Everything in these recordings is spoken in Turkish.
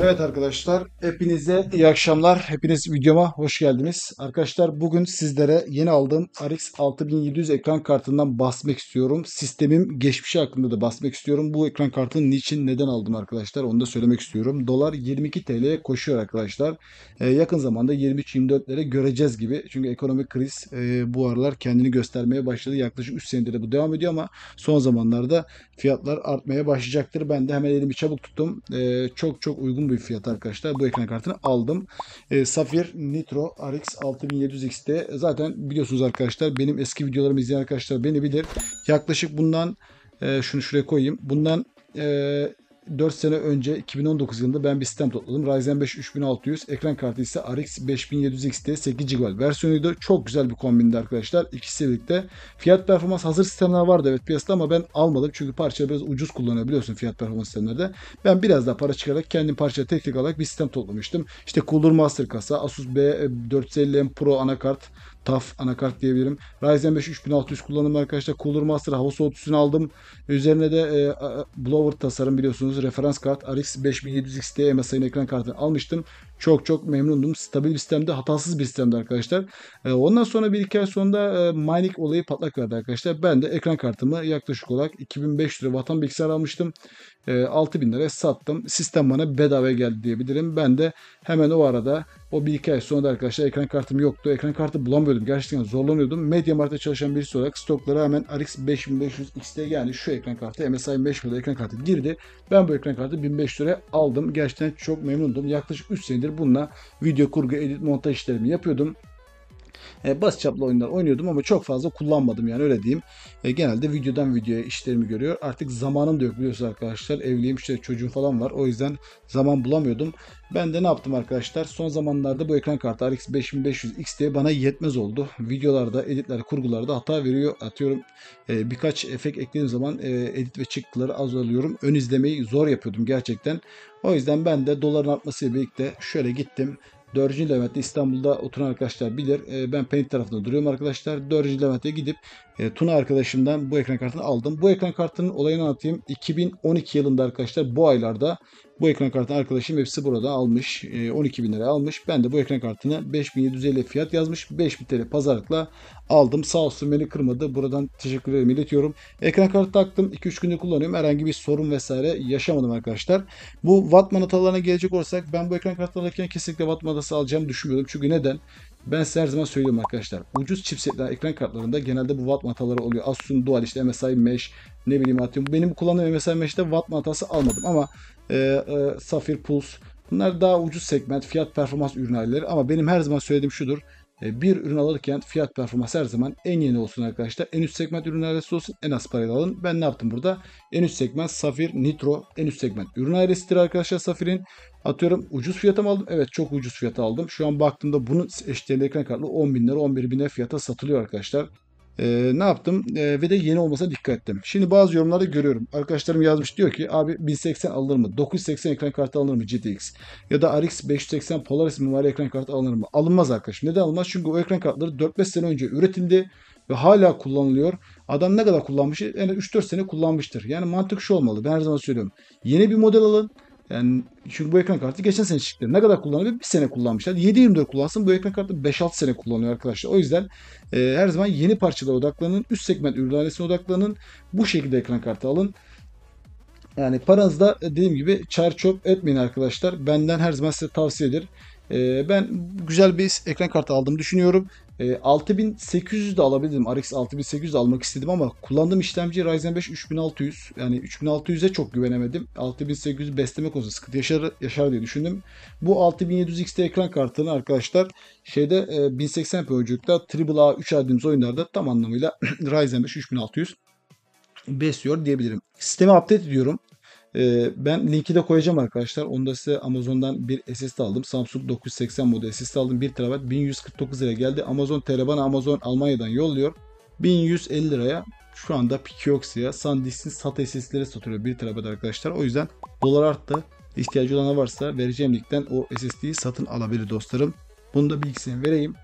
Evet arkadaşlar, hepinize iyi akşamlar. Hepiniz videoma hoş geldiniz. Arkadaşlar bugün sizlere yeni aldığım RX 6700 ekran kartından bahsetmek istiyorum. Sistemim geçmişi hakkında da bahsetmek istiyorum. Bu ekran kartını niçin, neden aldım arkadaşlar onu da söylemek istiyorum. Dolar 22 TL'ye koşuyor arkadaşlar. Ee, yakın zamanda 23-24'lere göreceğiz gibi. Çünkü ekonomik kriz e, bu aralar kendini göstermeye başladı. Yaklaşık 3 senedir de bu devam ediyor ama son zamanlarda fiyatlar artmaya başlayacaktır. Ben de hemen elimi çabuk tuttum. Ee, çok çok uygun bir fiyat arkadaşlar. Bu ekran kartını aldım. Ee, Safir Nitro RX 6700 XT. Zaten biliyorsunuz arkadaşlar benim eski videolarımı izleyen arkadaşlar beni bilir. Yaklaşık bundan e, şunu şuraya koyayım. Bundan e, 4 sene önce 2019 yılında ben bir sistem topladım. Ryzen 5 3600, ekran kartı ise RX 5700 XT 8 GB versiyonuydu. Çok güzel bir kombindi arkadaşlar. İkisi birlikte. Fiyat performans hazır sistemler vardı evet piyasada ama ben almadım. Çünkü parça biraz ucuz kullanıyor biliyorsun fiyat performans sistemlerde. Ben biraz daha para çıkararak kendim parça tek tek alarak bir sistem toplamıştım. İşte Cooler Master kasa, Asus B450M Pro anakart, TAF anakart diyebilirim. Ryzen 5 3600 kullandım arkadaşlar. Cooler Master hava soğutucusunu aldım. Üzerine de e, blower tasarım biliyorsunuz. Referans kart RX 5700 XT MSI'nin ekran kartını almıştım. Çok çok memnundum. Stabil bir sistemde, hatasız bir sistemde arkadaşlar. E, ondan sonra bir iki ay sonra e, mining olayı patlak verdi arkadaşlar. Ben de ekran kartımı yaklaşık olarak 2500 lira vatan bilgisayar almıştım. E, 6000 liraya sattım. Sistem bana bedava geldi diyebilirim. Ben de hemen o arada o bir iki ay sonra da arkadaşlar ekran kartım yoktu. Ekran kartı bulamıyordum. Gerçekten zorlanıyordum. Mediamarkt'ta çalışan birisi olarak stoklara hemen RX 5500 XT yani şu ekran kartı MSI 5 model ekran kartı girdi. Ben bu ekran kartı 1500 liraya aldım. Gerçekten çok memnundum. Yaklaşık 3 senedir bununla video kurgu, edit, montaj işlerimi yapıyordum e, basit çaplı oyunlar oynuyordum ama çok fazla kullanmadım yani öyle diyeyim. E, genelde videodan videoya işlerimi görüyor. Artık zamanım da yok biliyorsunuz arkadaşlar. Evliyim işte çocuğum falan var. O yüzden zaman bulamıyordum. Ben de ne yaptım arkadaşlar? Son zamanlarda bu ekran kartı RX 5500 XT bana yetmez oldu. Videolarda, editlerde, kurgularda hata veriyor. Atıyorum e, birkaç efekt eklediğim zaman e, edit ve çıktıları az alıyorum. Ön izlemeyi zor yapıyordum gerçekten. O yüzden ben de doların artmasıyla birlikte şöyle gittim. 4. Levent'te İstanbul'da oturan arkadaşlar bilir. E, ben Pendik tarafında duruyorum arkadaşlar. 4. Levent'e gidip e, Tuna arkadaşımdan bu ekran kartını aldım. Bu ekran kartının olayını anlatayım. 2012 yılında arkadaşlar bu aylarda bu ekran kartını arkadaşım hepsi burada almış. 12 e, bin lira almış. Ben de bu ekran kartını 5750 fiyat yazmış. 5000 TL pazarlıkla aldım. Sağ olsun beni kırmadı. Buradan teşekkür ederim iletiyorum. Ekran kartı taktım. 2-3 günde kullanıyorum. Herhangi bir sorun vesaire yaşamadım arkadaşlar. Bu watt manatalarına gelecek olursak ben bu ekran kartı alırken kesinlikle watt manatası alacağımı düşünmüyordum. Çünkü neden? Ben size her zaman söylüyorum arkadaşlar. Ucuz chipsetler ekran kartlarında genelde bu watt hataları oluyor. Asus'un Dual işte MSI Mesh ne bileyim atıyorum. Benim kullandığım MSI Mesh'te watt hatası almadım ama e, e, Sapphire Pulse bunlar daha ucuz segment fiyat performans ürünleri ama benim her zaman söylediğim şudur. E, bir ürün alırken fiyat performans her zaman en yeni olsun arkadaşlar. En üst segment ürün ailesi olsun en az parayla alın. Ben ne yaptım burada? En üst segment Safir Nitro en üst segment ürün ailesidir arkadaşlar Safir'in. Atıyorum ucuz fiyata mı aldım? Evet çok ucuz fiyata aldım. Şu an baktığımda bunun eşdeğerli ekran kartı 10 bin lira 11 bin fiyata satılıyor arkadaşlar. Ee, ne yaptım? Ee, ve de yeni olmasına dikkat ettim. Şimdi bazı yorumlarda görüyorum. Arkadaşlarım yazmış diyor ki abi 1080 alınır mı? 980 ekran kartı alınır mı GTX? Ya da RX 580 Polaris mimari ekran kartı alınır mı? Alınmaz arkadaşım. Neden alınmaz? Çünkü o ekran kartları 4-5 sene önce üretildi ve hala kullanılıyor. Adam ne kadar kullanmış? Yani 3-4 sene kullanmıştır. Yani mantık şu olmalı. Ben her zaman söylüyorum. Yeni bir model alın. Yani çünkü bu ekran kartı geçen sene çıktı. Ne kadar kullanıyor? Bir sene kullanmışlar. 7-24 kullansın bu ekran kartı 5-6 sene kullanıyor arkadaşlar. O yüzden e, her zaman yeni parçalara odaklanın. Üst segment ürünlerisine odaklanın. Bu şekilde ekran kartı alın. Yani paranızda dediğim gibi çar çöp etmeyin arkadaşlar. Benden her zaman size tavsiyedir. Ee, ben güzel bir ekran kartı aldığımı düşünüyorum. 6800 de alabildim. RX 6800 almak istedim ama kullandığım işlemci Ryzen 5 3600. Yani 3600'e çok güvenemedim. 6800 beslemek olsa sıkıntı yaşar, yaşar diye düşündüm. Bu 6700 XT ekran kartını arkadaşlar şeyde 1080p oyunculukta AAA 3 adımız oyunlarda tam anlamıyla Ryzen 5 3600 besliyor diyebilirim. Sistemi update ediyorum. Ee, ben linki de koyacağım arkadaşlar. Onu da size Amazon'dan bir SSD aldım. Samsung 980 model SSD aldım. 1 TB 1149 liraya geldi. Amazon TL bana Amazon Almanya'dan yolluyor. 1150 liraya şu anda Pixioxia, SanDisk'in SATA SSD'leri satılıyor 1 TB arkadaşlar. O yüzden dolar arttı. İhtiyacı olan varsa vereceğim linkten o SSD'yi satın alabilir dostlarım. Bunu da bilgisini vereyim.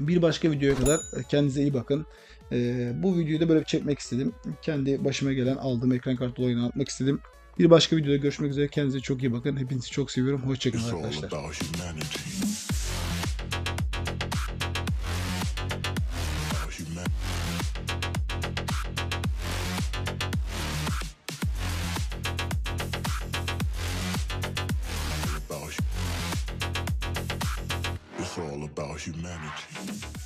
Bir başka videoya kadar kendinize iyi bakın. Ee, bu videoyu da böyle çekmek istedim. Kendi başıma gelen aldığım ekran kartı olayını anlatmak istedim. Bir başka videoda görüşmek üzere. Kendinize çok iyi bakın. Hepinizi çok seviyorum. Hoşçakalın arkadaşlar. It's all about humanity.